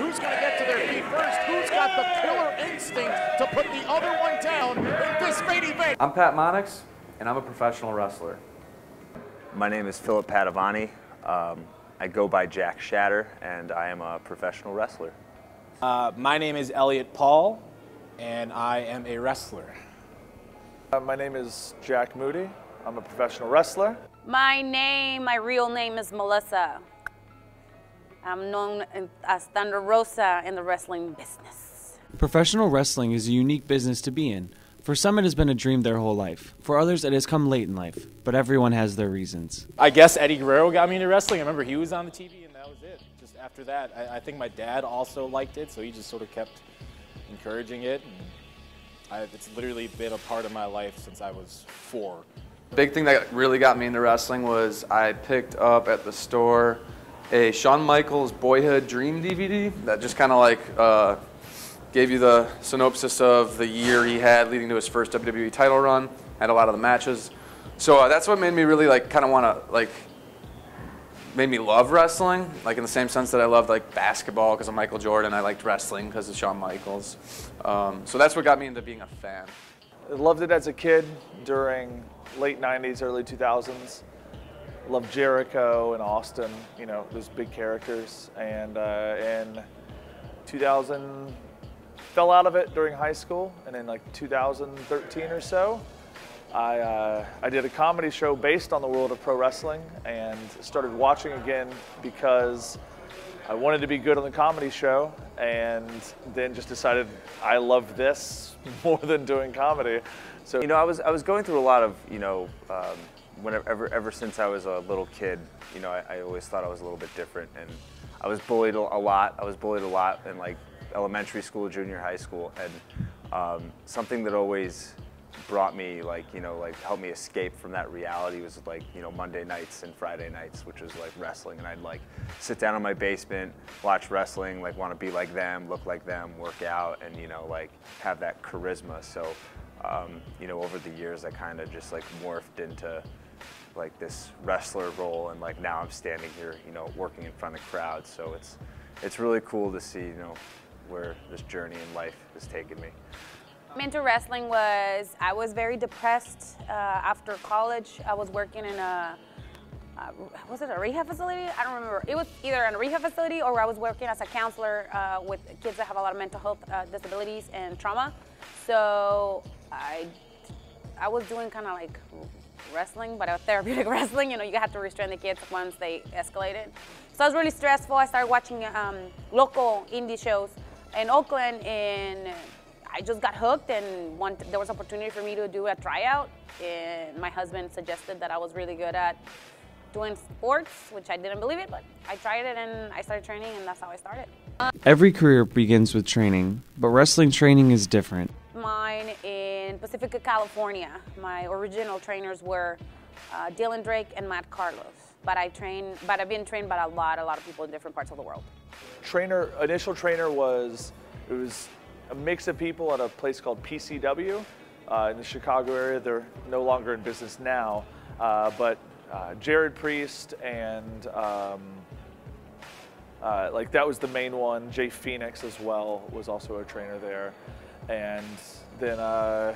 who's going to get to their feet first, who's got the killer instinct to put the other one down in this main event. I'm Pat Monix, and I'm a professional wrestler. My name is Philip Padavani. Um, I go by Jack Shatter, and I am a professional wrestler. Uh, my name is Elliot Paul, and I am a wrestler. Uh, my name is Jack Moody. I'm a professional wrestler. My name, my real name is Melissa. I'm known as Thunder Rosa in the wrestling business. Professional wrestling is a unique business to be in. For some, it has been a dream their whole life. For others, it has come late in life. But everyone has their reasons. I guess Eddie Guerrero got me into wrestling. I remember he was on the TV, and that was it. Just after that, I, I think my dad also liked it, so he just sort of kept encouraging it. I, it's literally been a part of my life since I was four. Big thing that really got me into wrestling was I picked up at the store a Shawn Michaels Boyhood Dream DVD that just kind of like uh, gave you the synopsis of the year he had leading to his first WWE title run. Had a lot of the matches, so uh, that's what made me really like kind of want to like made me love wrestling, like in the same sense that I loved like basketball because of Michael Jordan. I liked wrestling because of Shawn Michaels. Um, so that's what got me into being a fan. I loved it as a kid during late 90s, early 2000s. Loved Jericho and Austin, you know, those big characters. And uh, in 2000, fell out of it during high school. And in like 2013 or so, I, uh, I did a comedy show based on the world of pro wrestling and started watching again because I wanted to be good on the comedy show and then just decided I love this more than doing comedy. So you know, I was I was going through a lot of you know, um, whenever ever, ever since I was a little kid, you know, I, I always thought I was a little bit different, and I was bullied a lot. I was bullied a lot in like elementary school, junior high school, and um, something that always brought me like you know like helped me escape from that reality was like you know Monday nights and Friday nights which was like wrestling and I'd like sit down in my basement watch wrestling like want to be like them look like them work out and you know like have that charisma so um, you know over the years I kind of just like morphed into like this wrestler role and like now I'm standing here you know working in front of crowds so it's it's really cool to see you know where this journey in life has taken me. Into wrestling was I was very depressed uh, after college. I was working in a uh, was it a rehab facility? I don't remember. It was either in a rehab facility or I was working as a counselor uh, with kids that have a lot of mental health uh, disabilities and trauma. So I I was doing kind of like wrestling, but a therapeutic wrestling. You know, you have to restrain the kids once they escalated. So it was really stressful. I started watching um, local indie shows in Oakland and I just got hooked and one, there was opportunity for me to do a tryout and my husband suggested that I was really good at doing sports, which I didn't believe it, but I tried it and I started training and that's how I started. Every career begins with training, but wrestling training is different. Mine in Pacifica, California. My original trainers were uh, Dylan Drake and Matt Carlos. But I train, but I've been trained by a lot, a lot of people in different parts of the world. Trainer, initial trainer was, it was a mix of people at a place called PCW uh, in the Chicago area. They're no longer in business now, uh, but uh, Jared Priest and um, uh, like that was the main one. Jay Phoenix as well was also a trainer there, and then uh,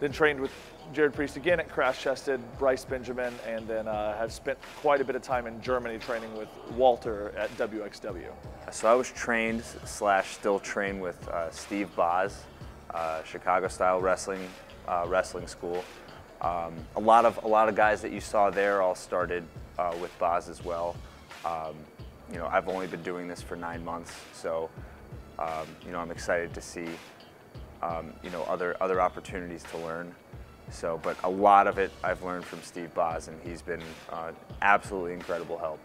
then trained with Jared Priest again at Crash Chested, Bryce Benjamin, and then uh, have spent quite a bit of time in Germany training with Walter at WXW. So I was trained slash still trained with uh, Steve Boz, uh, Chicago style wrestling uh, wrestling school. Um, a lot of a lot of guys that you saw there all started uh, with Boz as well. Um, you know, I've only been doing this for nine months, so um, you know I'm excited to see um, you know other other opportunities to learn. So, but a lot of it I've learned from Steve Boz, and he's been uh, absolutely incredible help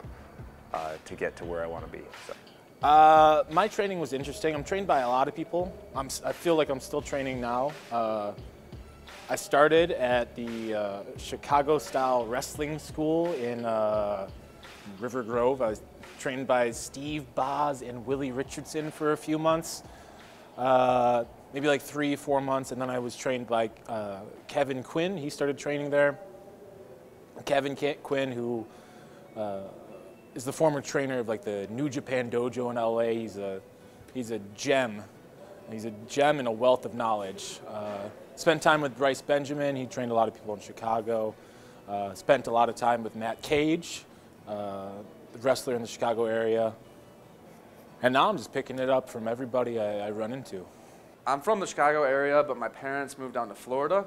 uh, to get to where I want to be. So. Uh, my training was interesting. I'm trained by a lot of people. I'm, I feel like I'm still training now. Uh, I started at the uh, Chicago Style Wrestling School in uh, River Grove. I was trained by Steve Boz and Willie Richardson for a few months maybe like three, four months, and then I was trained by uh, Kevin Quinn. He started training there. Kevin Quinn, who uh, is the former trainer of like the New Japan Dojo in LA. He's a he's a gem. He's a gem and a wealth of knowledge. Uh, spent time with Bryce Benjamin. He trained a lot of people in Chicago. Uh, spent a lot of time with Matt Cage, uh, the wrestler in the Chicago area. And now I'm just picking it up from everybody I, I run into. I'm from the Chicago area, but my parents moved down to Florida.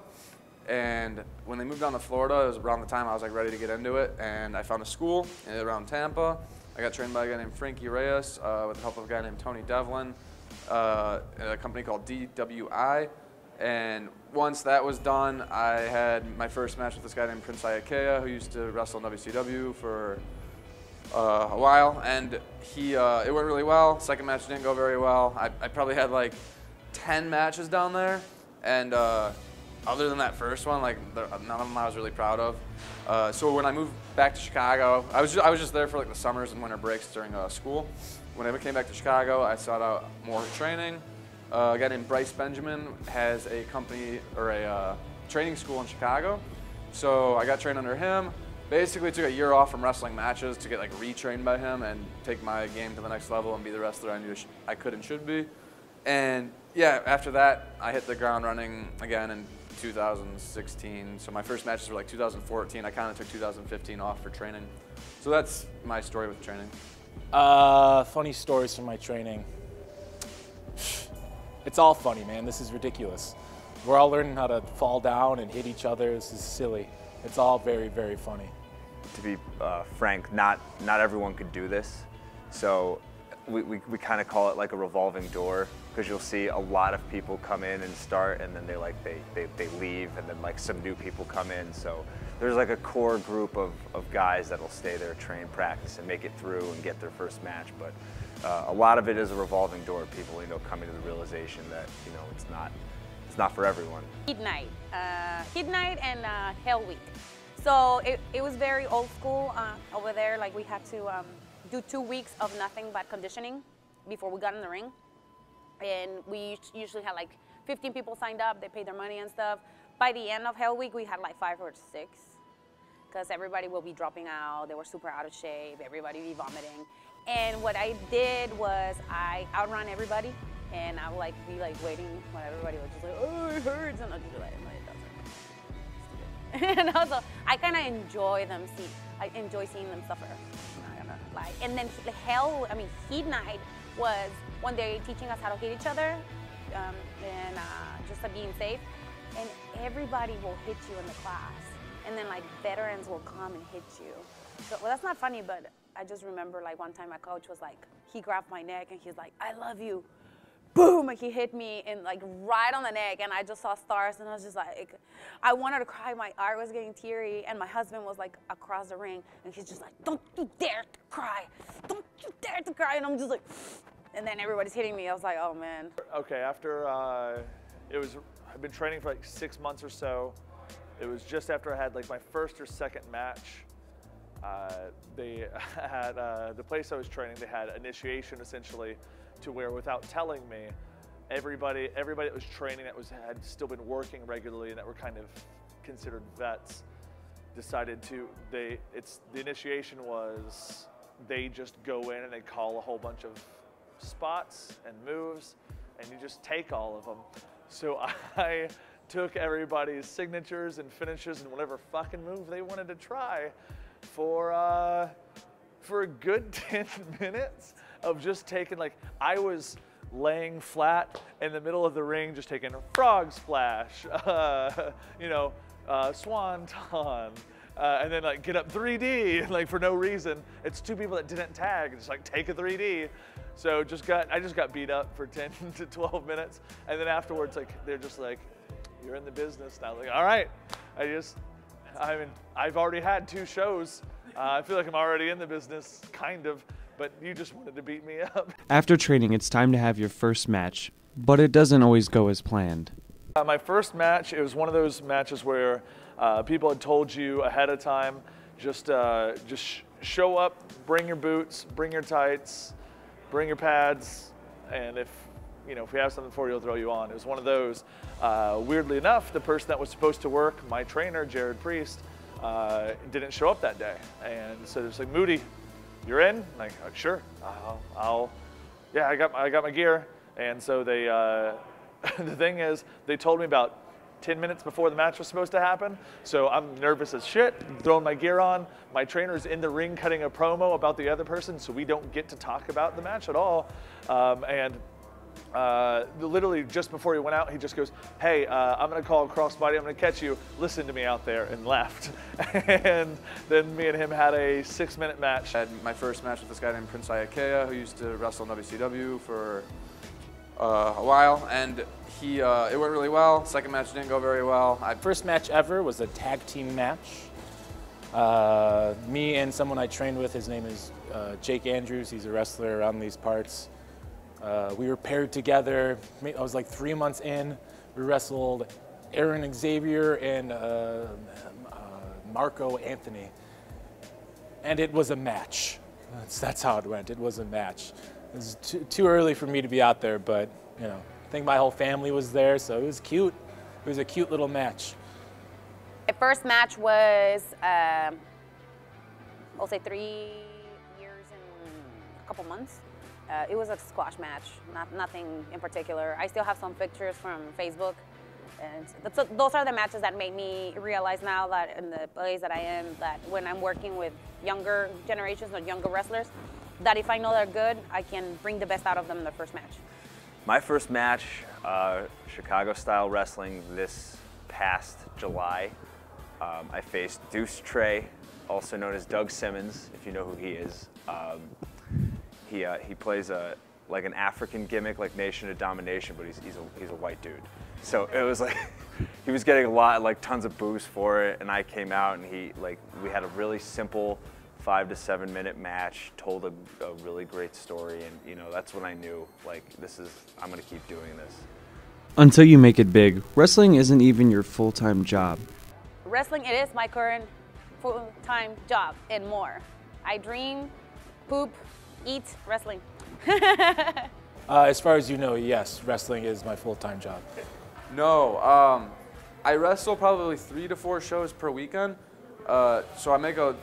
And when they moved down to Florida, it was around the time I was like ready to get into it. And I found a school around Tampa. I got trained by a guy named Frankie Reyes uh, with the help of a guy named Tony Devlin, uh, a company called DWI. And once that was done, I had my first match with this guy named Prince Iaukea, who used to wrestle in WCW for uh, a while. And he, uh, it went really well. Second match didn't go very well. I, I probably had like 10 matches down there. And uh, other than that first one, like none of them I was really proud of. Uh, so when I moved back to Chicago, I was just, I was just there for like the summers and winter breaks during uh, school. When I came back to Chicago, I sought out more training. Uh, a guy named Bryce Benjamin has a company or a uh, training school in Chicago. So I got trained under him. Basically took a year off from wrestling matches to get like retrained by him and take my game to the next level and be the wrestler I knew I could and should be. And yeah, after that, I hit the ground running again in 2016. So my first matches were like 2014. I kind of took 2015 off for training. So that's my story with training. Uh, funny stories from my training. It's all funny, man. This is ridiculous. We're all learning how to fall down and hit each other. This is silly. It's all very, very funny. To be uh, frank, not not everyone could do this. So we, we, we kind of call it like a revolving door because you'll see a lot of people come in and start and then they like they, they, they leave and then like some new people come in. So there's like a core group of, of guys that'll stay there train practice and make it through and get their first match. But uh, a lot of it is a revolving door of people you know coming to the realization that you know it's not it's not for everyone. Heat night uh, heat night and uh, hell week. So it, it was very old school uh, over there. Like we had to um, do two weeks of nothing but conditioning before we got in the ring. And we usually had like 15 people signed up, they paid their money and stuff. By the end of Hell Week, we had like five or six because everybody will be dropping out. They were super out of shape, everybody be vomiting. And what I did was I outrun everybody and I would like be like waiting when everybody was just like, oh, it hurts. And I'll just be like, no, it doesn't. and also, I kind of enjoy them see, I enjoy seeing them suffer like. And then hell, I mean, heat night was one day teaching us how to hit each other um, and uh, just uh, being safe. And everybody will hit you in the class. And then like veterans will come and hit you. So, well, that's not funny, but I just remember like one time my coach was like, he grabbed my neck and he's like, I love you boom, and he hit me in like right on the neck, and I just saw stars, and I was just like, I wanted to cry. My eye was getting teary, and my husband was like across the ring, and he's just like, don't you dare to cry, don't you dare to cry, and I'm just like, and then everybody's hitting me. I was like, oh man. Okay, after uh, it was, I've been training for like six months or so. It was just after I had like my first or second match. Uh, they had uh, the place I was training. They had initiation essentially to where without telling me, everybody everybody that was training that was had still been working regularly and that were kind of considered vets decided to they it's the initiation was they just go in and they call a whole bunch of spots and moves and you just take all of them. So I took everybody's signatures and finishes and whatever fucking move they wanted to try for uh, for a good 10 minutes of just taking like I was laying flat in the middle of the ring, just taking frog splash, uh, you know, uh, swanton, uh, and then like get up 3D like for no reason. It's two people that didn't tag, just like take a 3D. So just got I just got beat up for 10 to 12 minutes, and then afterwards like they're just like, you're in the business now. Like all right, I just I mean I've already had two shows. Uh, I feel like I'm already in the business, kind of but you just wanted to beat me up. After training, it's time to have your first match, but it doesn't always go as planned. Uh, my first match, it was one of those matches where uh, people had told you ahead of time, just uh, just sh- show up, bring your boots, bring your tights, bring your pads, and if you know if we have something for you, we'll throw you on. It was one of those. Uh, weirdly enough, the person that was supposed to work, my trainer, Jared Priest, uh, didn't show up that day, and so it's like Moody, you're in? Like, uh, sure, I'll, I'll, yeah, I got, my, I got my gear. And so they, uh, the thing is, they told me about 10 minutes before the match was supposed to happen. So I'm nervous as shit, throwing my gear on. My trainer's in the ring cutting a promo about the other person, so we don't get to talk about the match at all. Um, and uh, literally just before he went out, he just goes, "Hey, uh, I'm gonna call Crossbody. I'm gonna catch you. Listen to me out there," and left. and then me and him had a six-minute match. I had my first match with this guy named Prince Iaukea, who used to wrestle in WCW for uh, a while, and he uh, it went really well. Second match didn't go very well. I First match ever was a tag team match. Uh, me and someone I trained with, his name is uh, Jake Andrews. He's a wrestler around these parts. Uh, we were paired together. I was like three months in. We wrestled Aaron Xavier and uh, uh, Marco Anthony. And it was a match. That's, that's how it went. It was a match. It was too, too early for me to be out there, but you know, I think my whole family was there, so it was cute. It was a cute little match. My first match was, um, I'll say three years and a couple months. Uh, it was a squash match, not nothing in particular. I still have some pictures from Facebook, and those are the matches that made me realize now that in the place that I am, that when I'm working with younger generations or younger wrestlers, that if I know they're good, I can bring the best out of them in the first match. My first match, uh, Chicago style wrestling, this past July. Um, I faced Deuce Trey, also known as Doug Simmons, if you know who he is. Um, he, uh, he plays a, like an African gimmick, like Nation of Domination, but he's, he's, a, he's a white dude. So it was like, he was getting a lot, like tons of boost for it, and I came out and he, like, we had a really simple five to seven minute match, told a, a really great story, and you know, that's when I knew, like, this is, I'm gonna keep doing this. Until you make it big, wrestling isn't even your full time job. Wrestling, it is my current full time job and more. I dream, poop, eat wrestling. Uh, as far as you know, yes, wrestling is my full-time job. No, um, I wrestle probably three to four shows per weekend, uh, so I make a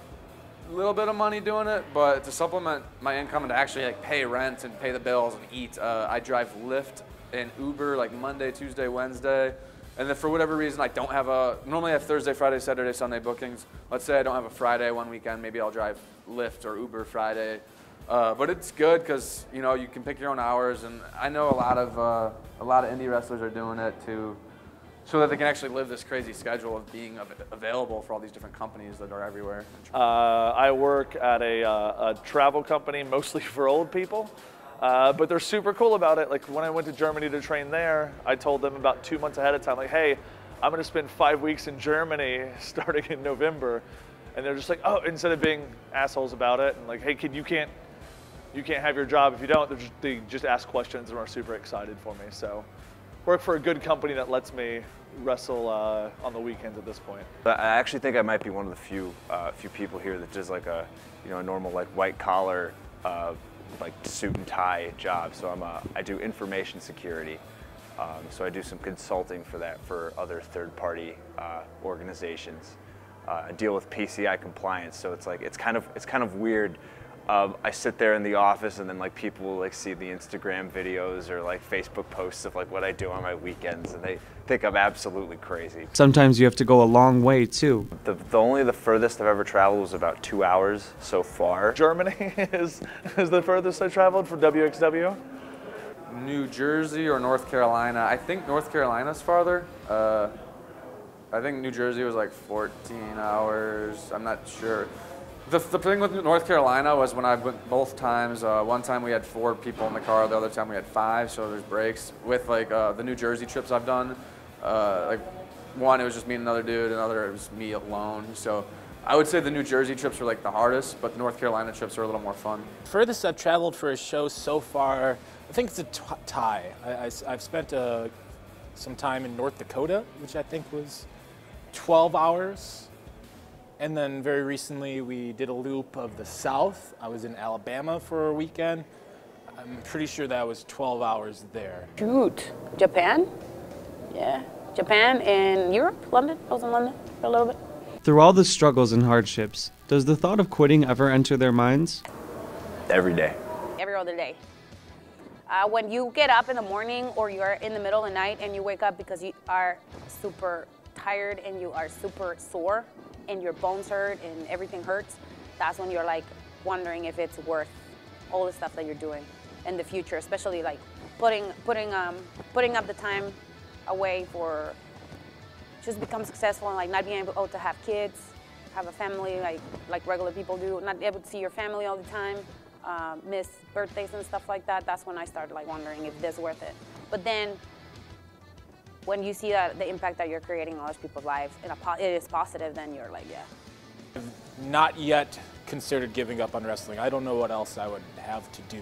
little bit of money doing it. But to supplement my income and to actually like pay rent and pay the bills and eat, uh, I drive Lyft and Uber like Monday, Tuesday, Wednesday. And then for whatever reason, I don't have a. Normally, I have Thursday, Friday, Saturday, Sunday bookings. Let's say I don't have a Friday one weekend. Maybe I'll drive Lyft or Uber Friday. Uh, but it's good because you know you can pick your own hours, and I know a lot of uh, a lot of indie wrestlers are doing it to so that they can actually live this crazy schedule of being available for all these different companies that are everywhere. Uh, I work at a, uh, a travel company mostly for old people, uh, but they're super cool about it. Like when I went to Germany to train there, I told them about two months ahead of time, like, hey, I'm going to spend five weeks in Germany starting in November, and they're just like, oh, instead of being assholes about it and like, hey, kid, you can't, you can't have your job if you don't. Just, they just ask questions and are super excited for me. So, work for a good company that lets me wrestle uh, on the weekends at this point. I actually think I might be one of the few uh, few people here that does like a you know a normal like white collar uh, like suit and tie job. So I'm a I do information security. Um, so I do some consulting for that for other third party uh, organizations. Uh, I deal with PCI compliance. So it's like it's kind of it's kind of weird. Um, I sit there in the office and then like people will like see the Instagram videos or like Facebook posts of like what I do on my weekends and they think I'm absolutely crazy. Sometimes you have to go a long way too. The, the only the furthest I've ever traveled was about two hours so far. Germany is, is the furthest I traveled for WXW. New Jersey or North Carolina. I think North Carolina's farther. Uh, I think New Jersey was like 14 hours. I'm not sure. The, the thing with North Carolina was when I went both times. Uh, one time we had four people in the car. The other time we had five. So there's breaks. With like uh, the New Jersey trips I've done, uh, like one it was just me and another dude. Another it was me alone. So I would say the New Jersey trips were like the hardest, but the North Carolina trips are a little more fun. Furthest I've traveled for a show so far, I think it's a tie. I, have spent uh, some time in North Dakota, which I think was 12 hours. And then very recently, we did a loop of the South. I was in Alabama for a weekend. I'm pretty sure that was 12 hours there. Shoot. Japan? Yeah. Japan and Europe? London? I was in London for a little bit. Through all the struggles and hardships, does the thought of quitting ever enter their minds? every day. every other day. Uh, when you get up in the morning or you're in the middle of the night and you wake up because you are super tired and you are super sore and your bones hurt and everything hurts, that's when you're like wondering if it's worth all the stuff that you're doing in the future, especially like putting putting um, putting up the time away for just become successful and like not being able to have kids, have a family like like regular people do, not able to see your family all the time, uh, miss birthdays and stuff like that. That's when I started like wondering if this worth it. But then when you see that the impact that you're creating on other people's lives and a po- it is positive, then you're like, yeah. I've Not yet considered giving up on wrestling. I don't know what else I would have to do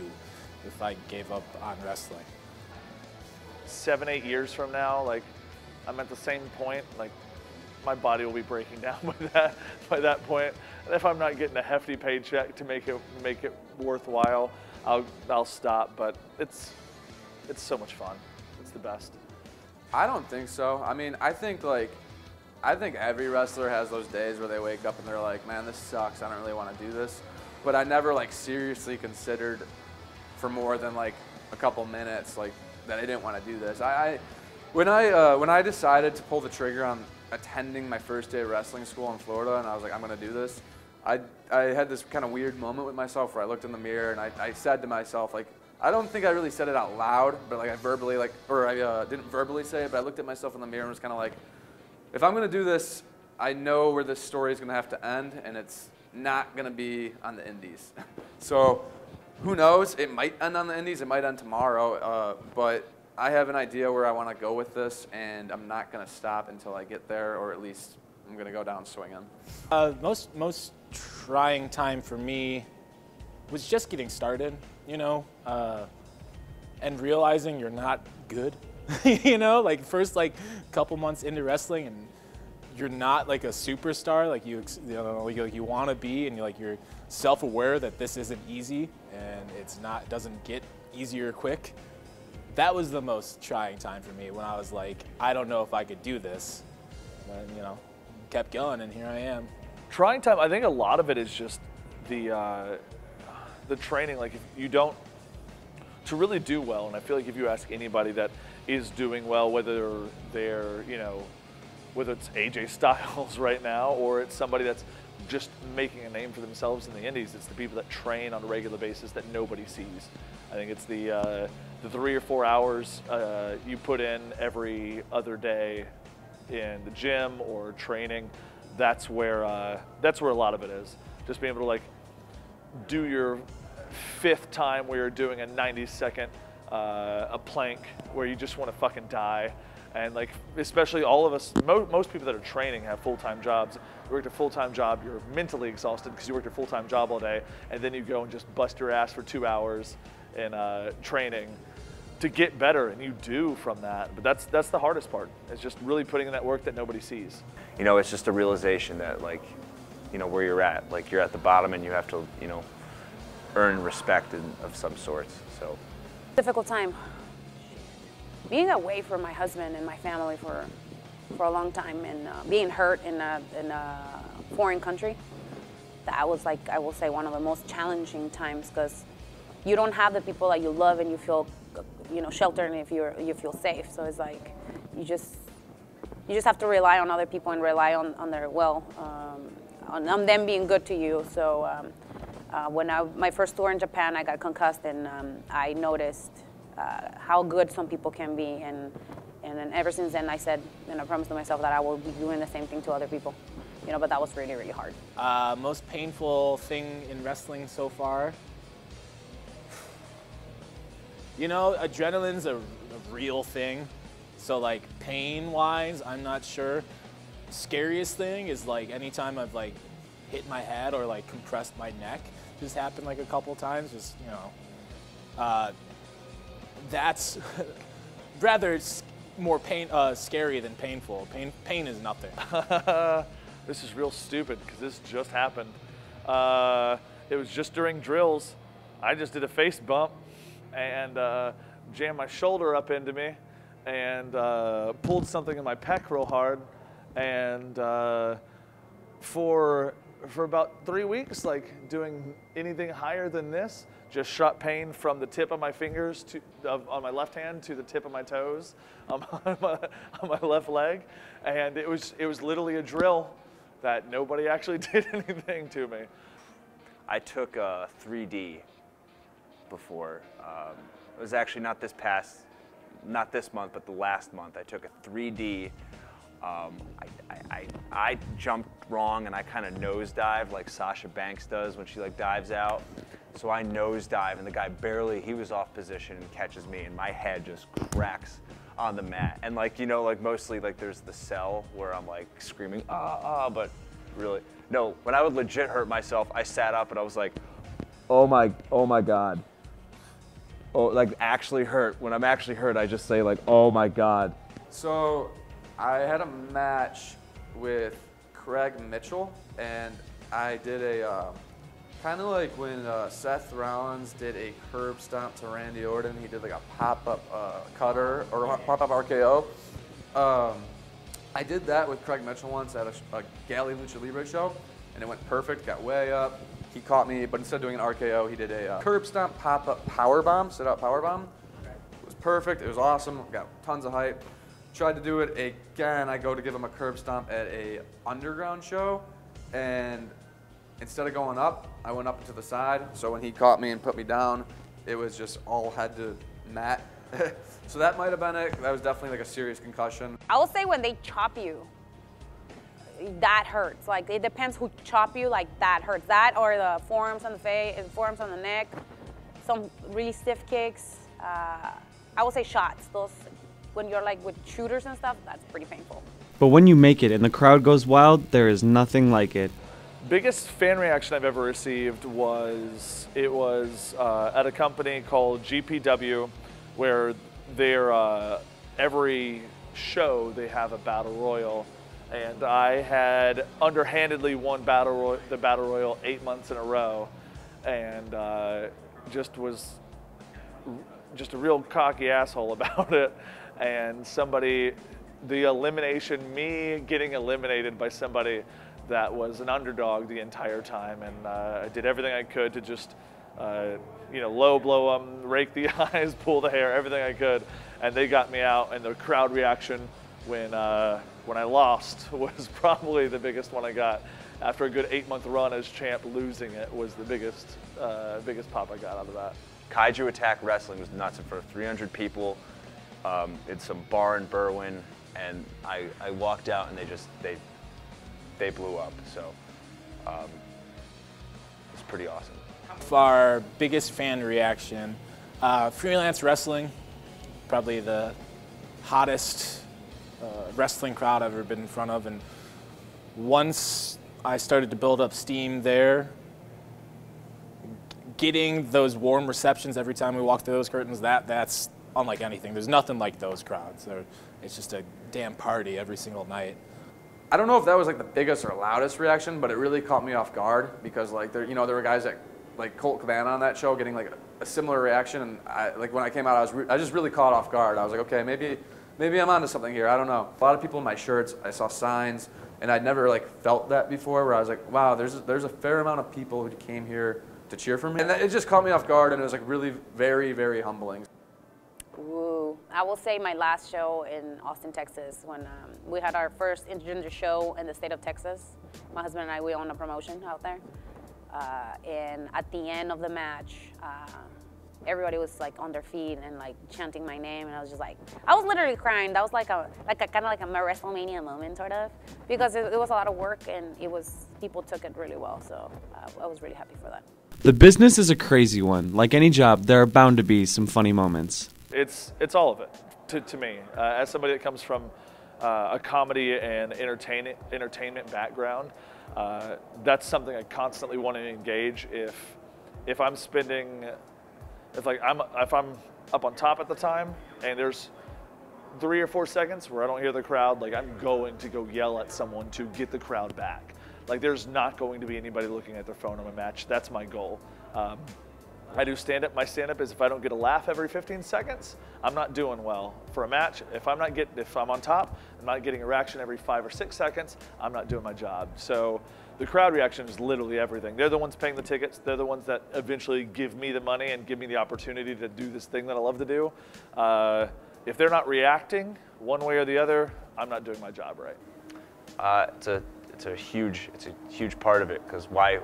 if I gave up on wrestling. seven, eight years from now, like I'm at the same point, like my body will be breaking down by that by that point. And if I'm not getting a hefty paycheck to make it make it worthwhile, I'll I'll stop. But it's it's so much fun. It's the best. I don't think so. I mean, I think like, I think every wrestler has those days where they wake up and they're like, man, this sucks. I don't really want to do this. But I never like seriously considered for more than like a couple minutes like that I didn't want to do this. I, I when I uh, when I decided to pull the trigger on attending my first day of wrestling school in Florida and I was like, I'm gonna do this. I I had this kind of weird moment with myself where I looked in the mirror and I, I said to myself like. I don't think I really said it out loud, but like I verbally like, or I uh, didn't verbally say it, but I looked at myself in the mirror and was kind of like, if I'm gonna do this, I know where this story is gonna have to end, and it's not gonna be on the indies. so, who knows? It might end on the indies. It might end tomorrow. Uh, but I have an idea where I want to go with this, and I'm not gonna stop until I get there, or at least I'm gonna go down swinging. Uh, most most trying time for me was just getting started, you know, uh, and realizing you're not good. you know, like first like couple months into wrestling and you're not like a superstar like you you know you, you want to be and you're like you're self-aware that this isn't easy and it's not doesn't get easier quick. That was the most trying time for me when I was like, I don't know if I could do this. But, you know, kept going and here I am. Trying time. I think a lot of it is just the uh, the training. Like if you don't to really do well, and I feel like if you ask anybody that is doing well, whether they're you know whether it's AJ Styles right now or it's somebody that's just making a name for themselves in the indies, it's the people that train on a regular basis that nobody sees. I think it's the uh, the three or four hours uh, you put in every other day in the gym or training. That's where uh, that's where a lot of it is. Just being able to like do your fifth time where you're doing a 90 second uh, a plank where you just want to fucking die. And like especially all of us mo- most people that are training have full-time jobs. You work a full-time job you're mentally exhausted because you worked your full-time job all day and then you go and just bust your ass for two hours in uh, training to get better and you do from that. But that's that's the hardest part. It's just really putting in that work that nobody sees. You know, it's just a realization that like, you know, where you're at, like you're at the bottom and you have to, you know, earn respect in, of some sorts. So. difficult time. Being away from my husband and my family for for a long time and uh, being hurt in a, in a foreign country, that was like I will say one of the most challenging times because you don't have the people that you love and you feel you know sheltered and if you're you feel safe. So it's like you just you just have to rely on other people and rely on, on their well um, on, on them being good to you. So um, uh, when I, my first tour in Japan, I got concussed and um, I noticed uh, how good some people can be. And, and then ever since then, I said, and I promised to myself that I will be doing the same thing to other people. You know, but that was really, really hard. Uh, most painful thing in wrestling so far? You know, adrenaline's a, a real thing. So, like, pain wise, I'm not sure. Scariest thing is like anytime I've like hit my head or like compressed my neck. Just happened like a couple times. Just, you know, uh, that's rather more pain, uh, scary than painful. Pain, pain is nothing. this is real stupid because this just happened. Uh, it was just during drills. I just did a face bump and uh, jammed my shoulder up into me and uh, pulled something in my pec real hard. And uh, for for about three weeks, like doing anything higher than this, just shot pain from the tip of my fingers to of, on my left hand to the tip of my toes on my, on my left leg, and it was it was literally a drill that nobody actually did anything to me. I took a 3D before. Um, it was actually not this past, not this month, but the last month. I took a 3D. Um, I, I, I, I jumped wrong and I kind of nosedive like Sasha Banks does when she like dives out. So I nosedive and the guy barely, he was off position and catches me and my head just cracks on the mat. And like, you know, like mostly like there's the cell where I'm like screaming, ah, ah, but really, no, when I would legit hurt myself, I sat up and I was like, oh my, oh my God. Oh, like actually hurt. When I'm actually hurt, I just say like, oh my God. So I had a match with Craig Mitchell, and I did a uh, kind of like when uh, Seth Rollins did a curb stomp to Randy Orton. He did like a pop-up uh, cutter or pop-up RKO. Um, I did that with Craig Mitchell once at a, a Galley Lucha Libre show, and it went perfect. Got way up. He caught me, but instead of doing an RKO, he did a uh, curb stomp pop-up power bomb, sit out power bomb. It was perfect. It was awesome. Got tons of hype. Tried to do it again. I go to give him a curb stomp at a underground show, and instead of going up, I went up to the side. So when he caught me and put me down, it was just all head to mat. so that might have been it. That was definitely like a serious concussion. I will say when they chop you, that hurts. Like it depends who chop you. Like that hurts. That or the forearms on the face, forearms on the neck, some really stiff kicks. Uh, I would say shots. Those when you're like with shooters and stuff, that's pretty painful. But when you make it and the crowd goes wild, there is nothing like it. Biggest fan reaction I've ever received was it was uh, at a company called GPW, where they're uh, every show they have a battle royal and I had underhandedly won battle Roy- the battle royal eight months in a row, and uh, just was just a real cocky asshole about it. And somebody, the elimination, me getting eliminated by somebody that was an underdog the entire time, and uh, I did everything I could to just. Uh, you know, low blow them, rake the eyes, pull the hair, everything I could, and they got me out. And the crowd reaction when uh, when I lost was probably the biggest one I got. After a good eight month run as champ, losing it was the biggest uh, biggest pop I got out of that. Kaiju Attack Wrestling was nuts of 300 people. Um, it's some bar in Berwyn, and I, I walked out and they just they they blew up. So um, it's pretty awesome. Our biggest fan reaction, uh, freelance wrestling, probably the hottest uh, wrestling crowd I've ever been in front of. And once I started to build up steam there, getting those warm receptions every time we walk through those curtains, that that's unlike anything. There's nothing like those crowds. They're, it's just a damn party every single night. I don't know if that was like the biggest or loudest reaction, but it really caught me off guard because like there, you know, there were guys that like Colt Cabana on that show getting like a, a similar reaction, and I, like when I came out, I was re- I just really caught off guard. I was like, okay, maybe maybe I'm onto something here. I don't know. A lot of people in my shirts, I saw signs, and I'd never like felt that before. Where I was like, wow, there's there's a fair amount of people who came here to cheer for me, and that, it just caught me off guard, and it was like really very very humbling. Ooh, I will say my last show in Austin, Texas, when um, we had our first intergender show in the state of Texas. My husband and I, we own a promotion out there. Uh, and at the end of the match, uh, everybody was like on their feet and like chanting my name, and I was just like, I was literally crying. That was like a like a kind of like a WrestleMania moment, sort of, because it, it, was a lot of work and it was people took it really well. So uh, I was really happy for that. The business is a crazy one. Like any job, there are bound to be some funny moments. It's it's all of it to, to me. Uh, as somebody that comes from uh, a comedy and entertainment entertainment background, uh, that's something I constantly want to engage. If if I'm spending, if like I'm if I'm up on top at the time and there's three or four seconds where I don't hear the crowd, like I'm going to go yell at someone to get the crowd back. Like there's not going to be anybody looking at their phone on my match. That's my goal. Um, I do stand up. My stand up is if I don't get a laugh every 15 seconds, I'm not doing well. For a match, if I'm not getting, if I'm on top, I'm not getting a reaction every five or six seconds, I'm not doing my job. So the crowd reaction is literally everything. They're the ones paying the tickets. They're the ones that eventually give me the money and give me the opportunity to do this thing that I love to do. Uh, if they're not reacting one way or the other, I'm not doing my job right. Uh, it's a it's a huge it's a huge part of it because why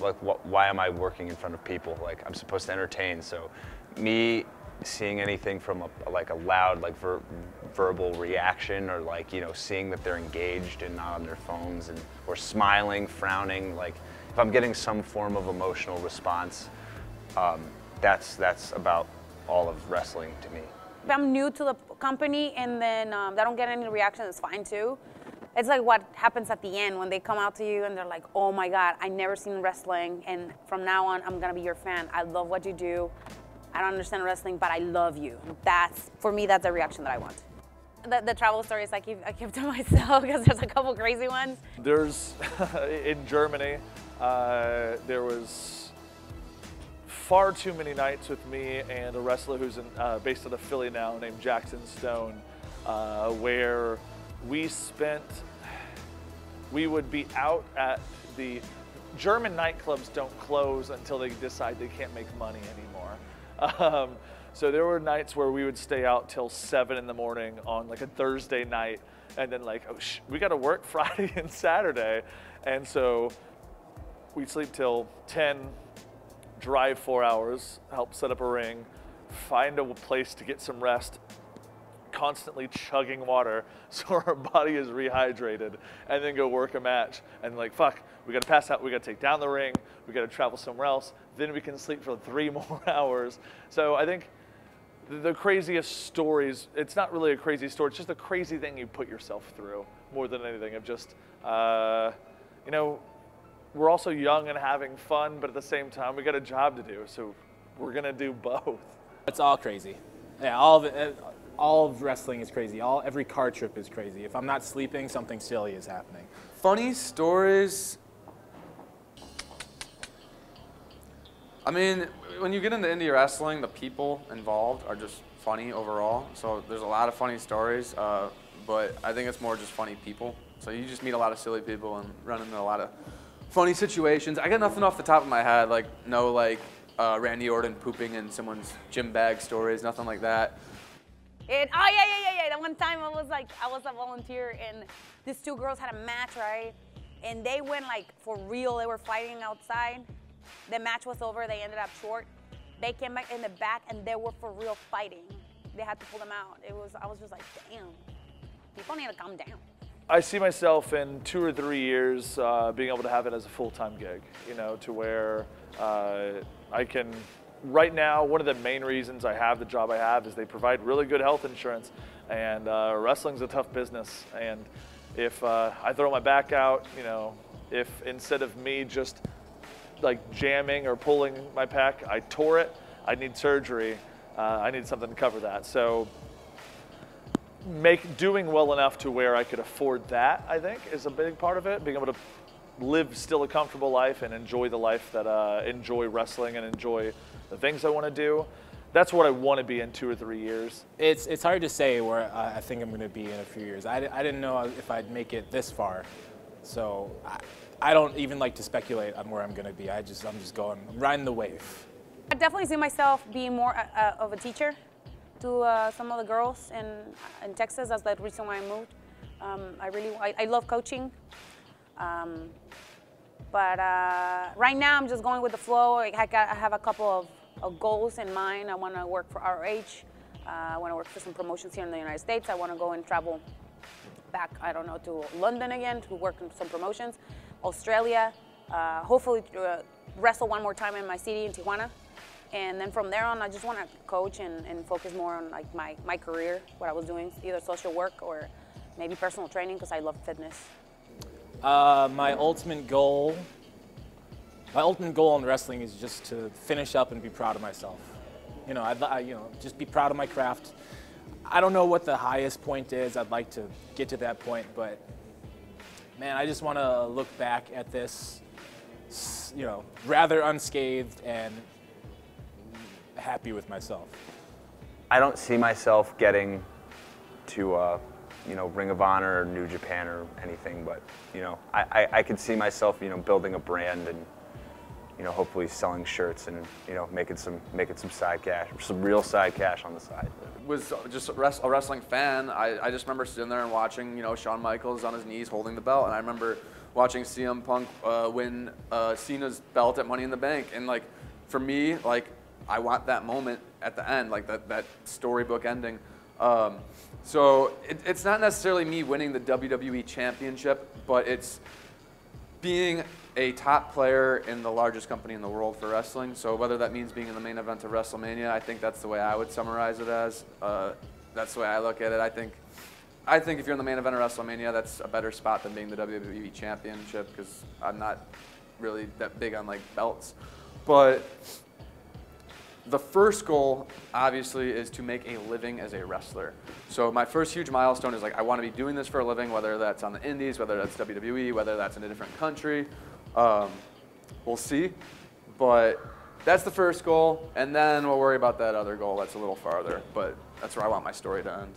like wh- why am I working in front of people? Like I'm supposed to entertain. So me seeing anything from a, like a loud like ver- verbal reaction or like you know seeing that they're engaged and not on their phones and or smiling, frowning, like if I'm getting some form of emotional response, um, that's that's about all of wrestling to me. If I'm new to the company and then um, they don't get any reaction, it's fine too. It's like what happens at the end when they come out to you and they're like, "Oh my God, I never seen wrestling, and from now on, I'm gonna be your fan. I love what you do. I don't understand wrestling, but I love you." That's for me. That's the reaction that I want. The, the travel stories I keep I keep to myself because there's a couple crazy ones. There's in Germany, uh, there was far too many nights with me and a wrestler who's in, uh, based out of Philly now named Jackson Stone, uh, where we spent, we would be out at the German nightclubs don't close until they decide they can't make money anymore. Um, so there were nights where we would stay out till seven in the morning on like a Thursday night, and then like, oh, sh- we got to work Friday and Saturday, and so we'd sleep till 10, drive four hours, help set up a ring, find a place to get some rest, constantly chugging water so our body is rehydrated, and then go work a match. And like, fuck, we gotta pass out, we gotta take down the ring, we gotta travel somewhere else, then we can sleep for three more hours. So I think the- craziest stories, it's not really a crazy story, it's just a crazy thing you put yourself through more than anything of just, uh, you know, we're also young and having fun, but at the same time, we got a job to do. So we're gonna do both. It's all crazy. Yeah, all of it, all of wrestling is crazy. All every car trip is crazy. If I'm not sleeping, something silly is happening. Funny stories. I mean, when you get into indie wrestling, the people involved are just funny overall. So there's a lot of funny stories, uh, but I think it's more just funny people. So you just meet a lot of silly people and run into a lot of funny situations. I got nothing off the top of my head, like no like uh, Randy Orton pooping in someone's gym bag stories, nothing like that. And oh yeah, yeah, yeah, yeah. That one time I was like, I was a volunteer, and these two girls had a match, right? And they went like for real. They were fighting outside. The match was over. They ended up short. They came back in the back, and they were for real fighting. They had to pull them out. It was. I was just like, damn. People need to calm down. I see myself in two or three years uh, being able to have it as a full-time gig. You know, to where uh, I can. Right now, one of the main reasons I have the job I have is they provide really good health insurance, and uh, wrestling's a tough business. And if uh, I throw my back out, you know, if instead of me just like jamming or pulling my pack, I tore it, I need surgery. Uh, I need something to cover that. So make doing well enough to where I could afford that, I think, is a big part of it. Being able to live still a comfortable life and enjoy the life that uh, enjoy wrestling and enjoy the things I want to do. That's what I want to be in two or three years. It's it's hard to say where I I think I'm going to be in a few years. I, I didn't know if I'd make it this far, so I, I don't even like to speculate on where I'm going to be. I just I'm just going I'm riding the wave. I definitely see myself being more uh, uh, of a teacher to uh, some of the girls in, in Texas. That's the reason why I moved. Um, I really I, I love coaching, um, but uh, right now I'm just going with the flow. I, got- I have a couple of, of goals in mind. I want to work for ROH. Uh, I want to work for some promotions here in the United States. I want to go and travel back, I don't know, to London again to work on some promotions, Australia, uh, hopefully uh, wrestle one more time in my city in Tijuana. And then from there on, I just want to coach and, and focus more on like my, my career, what I was doing, either social work or maybe personal training because I love fitness. Uh, my ultimate goal, my ultimate goal in wrestling is just to finish up and be proud of myself. You know, I'd, I, you know, just be proud of my craft. I don't know what the highest point is. I'd like to get to that point, but man, I just want to look back at this, you know, rather unscathed and happy with myself. I don't see myself getting to uh, you know, Ring of Honor or New Japan or anything, but you know, I, I, I could see myself, you know, building a brand and you know, hopefully selling shirts and you know, making some making some side cash, some real side cash on the side. was just a, wrest- a wrestling fan. I, I just remember sitting there and watching, you know, Shawn Michaels on his knees holding the belt, and I remember watching CM Punk uh, win uh, Cena's belt at Money in the Bank, and like, for me, like, I want that moment at the end, like that that storybook ending. Um, so it, it's not necessarily me winning the WWE Championship, but it's being a top player in the largest company in the world for wrestling. So whether that means being in the main event of WrestleMania, I think that's the way I would summarize it as. Uh, that's the way I look at it. I think, I think if you're in the main event of WrestleMania, that's a better spot than being the WWE Championship because I'm not really that big on like belts. But the first goal, obviously, is to make a living as a wrestler. So my first huge milestone is like I want to be doing this for a living, whether that's on the Indies, whether that's WWE, whether that's in a different country. Um, we'll see, but that's the first goal, and then we'll worry about that other goal that's a little farther. But that's where I want my story to end.